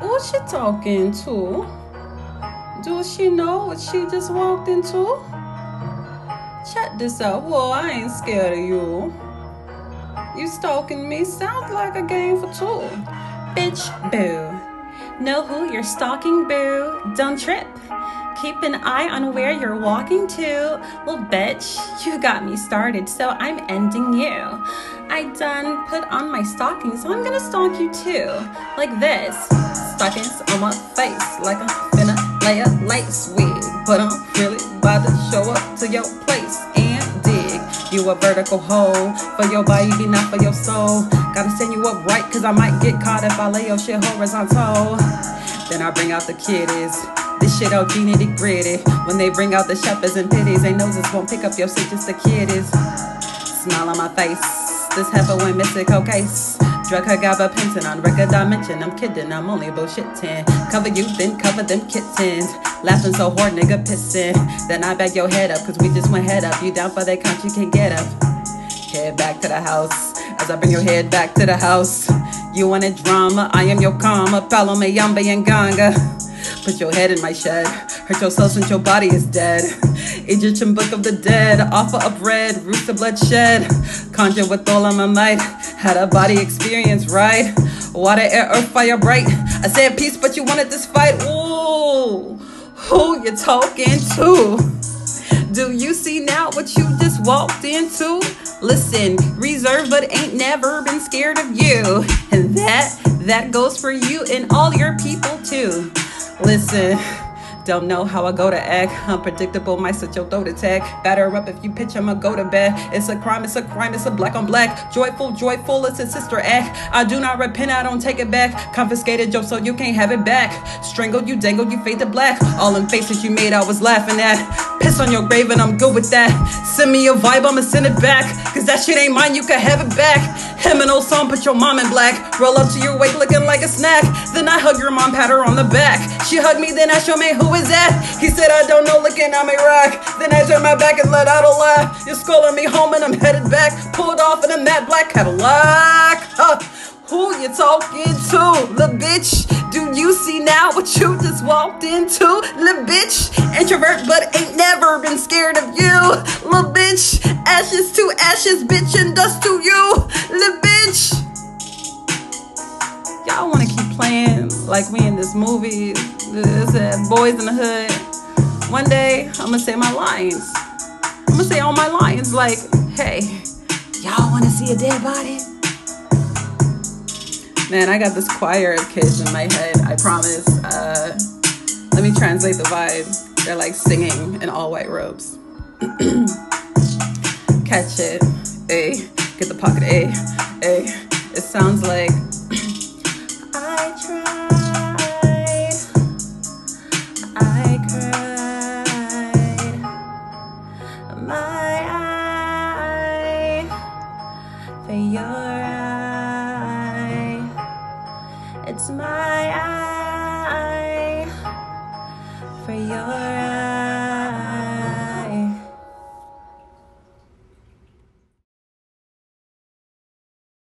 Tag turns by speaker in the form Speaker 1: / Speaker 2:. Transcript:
Speaker 1: Who's she talking to? Do she know what she just walked into? Check this out. Whoa, I ain't scared of you. You stalking me sounds like a game for two.
Speaker 2: Bitch, boo. Know who you're stalking, boo. Don't trip. Keep an eye on where you're walking to. Well, bitch, you got me started, so I'm ending you. I done put on my stockings, so I'm gonna stalk you too. Like this.
Speaker 1: Stockings on my face, like I'm finna lay a lace wig. But I'm really about to show up to your place and dig. You a vertical hole for your body, be not for your soul. Gotta send you up right, cause I might get caught if I lay your shit horizontal. Then I bring out the kiddies. This shit all nitty gritty. When they bring out the shepherds and pitties, they noses won't pick up your shit, just the kiddies. Smile on my face. This heifer went mystical case. Drug her gabapentin on record dimension. I'm kidding, I'm only bullshitting. Cover you, then cover them kittens. Laughing so hard, nigga pissing. Then I bag your head up, cause we just went head up. You down for that country, can get up. Head back to the house. As I bring your head back to the house. You wanted drama, I am your karma. Palo mayombe nganga. Put your head in my shed. Hurt yourself since your body is dead. Egyptian book of the dead. Offer up bread, roots of bloodshed. Conjure with all of my might. Had a body experience, right? Water, air, earth, fire, bright. I said peace, but you wanted this fight. Ooh, who you talking to? Do you see now what you just walked into? Listen, reserved but ain't never been scared of you. And that, that goes for you and all your people too. Listen. Don't know how I go to act. Unpredictable, might set your throat attack. Batter up if you pitch, I'ma go to bed. It's a crime, it's a crime, it's a black on black. Joyful, joyful, it's a sister act. I do not repent, I don't take it back. Confiscated Joe, so you can't have it back. Strangled, you dangled, you fade to black. All in faces you made, I was laughing at. Piss on your grave, and I'm good with that. Send me a vibe, I'ma send it back. Cause that shit ain't mine, you can have it back. Him and old song, put your mom in black. Roll up to your wake looking like a snack. Then I hug your mom, pat her on the back. She hugged me, then I show me who is that? He said, I don't know, looking at me rock. Then I turn my back and let out a laugh. You're scolding me home and I'm headed back. Pulled off in a matte black Cadillac. Huh. Who you talking to, little bitch? Do you see now what you just walked into, little bitch? Introvert, but ain't never been scared of you, little bitch. Ashes to ashes, bitch, and dust to you, little bitch. Y'all wanna keep playing like we in this movie? This uh, Boyz n the Hood. One day, I'm gonna say my lines. I'm gonna say all my lines like, hey, y'all wanna see a dead body? Man, I got this choir of kids in my head, I promise. Uh, let me translate the vibe. They're like singing in all white robes. Catch it, A. Get the pocket, A. A. It sounds like I tried, I cried, my eye for your It's my eye for your.